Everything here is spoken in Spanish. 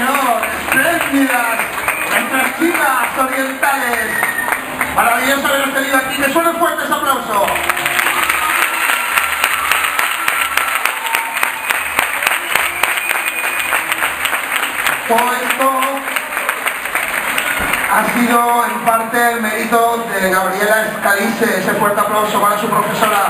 espléndidas, nuestras chicas orientales. Maravilloso haberos tenido aquí. Que suenen fuertes aplausos. Todo esto ha sido en parte el mérito de Gabriela Escalice. Ese fuerte aplauso para su profesora.